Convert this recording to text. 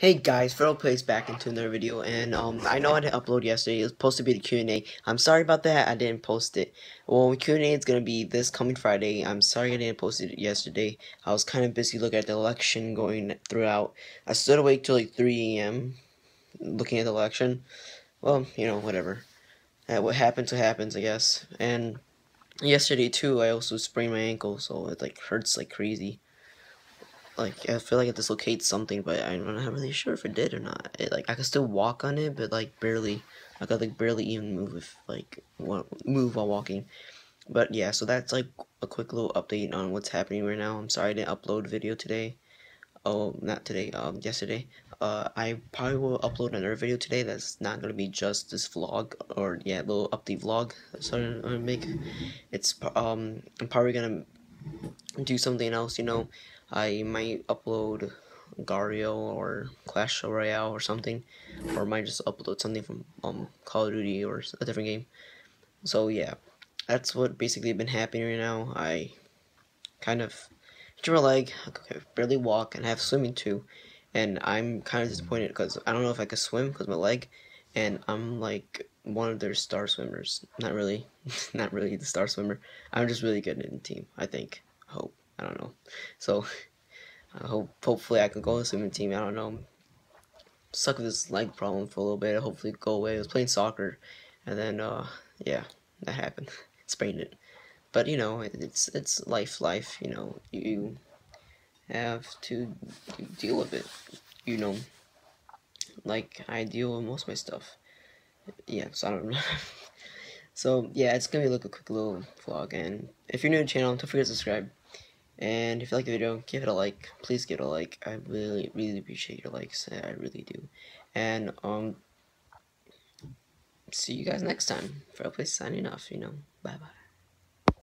Hey guys, Plays back into another video, and um, I know I didn't upload yesterday. It was supposed to be the Q&A. I'm sorry about that. I didn't post it. Well, Q&A is gonna be this coming Friday. I'm sorry I didn't post it yesterday. I was kind of busy looking at the election going throughout. I stood awake till like 3 a.m. looking at the election. Well, you know, whatever. Uh, what happens, what happens, I guess. And yesterday too, I also sprained my ankle, so it like hurts like crazy like I feel like it dislocates something, but I'm not really sure if it did or not. It, like I could still walk on it, but like barely. I could like barely even move if like move while walking. But yeah, so that's like a quick little update on what's happening right now. I'm sorry I didn't upload video today. Oh, not today. Um, yesterday. Uh, I probably will upload another video today. That's not gonna be just this vlog or yeah, little update vlog. So I'm gonna make. It's um, I'm probably gonna do something else. You know I might upload Gario or Clash Royale or something, or I might just upload something from um Call of Duty or a different game. So yeah, that's what basically been happening right now. I kind of injured my leg, I barely walk, and I have swimming too, and I'm kind of disappointed because I don't know if I could swim because my leg, and I'm like one of their star swimmers. Not really, not really the star swimmer. I'm just really good in the team. I think. Hope. I don't know. So, I hope hopefully I can go to the swimming team. I don't know. Stuck with this leg problem for a little bit. Hopefully go away. I was playing soccer, and then uh, yeah, that happened. Sprained it. But you know, it's it's life. Life. You know, you have to deal with it. You know, like I deal with most of my stuff. Yeah, so I don't know. so yeah, it's gonna be like a quick little vlog, and if you're new to the channel, don't forget to subscribe. And if you like the video, give it a like. Please give it a like. I really, really appreciate your likes. I really do. And, um, see you guys next time. FredoPlayz signing off, you know. Bye-bye.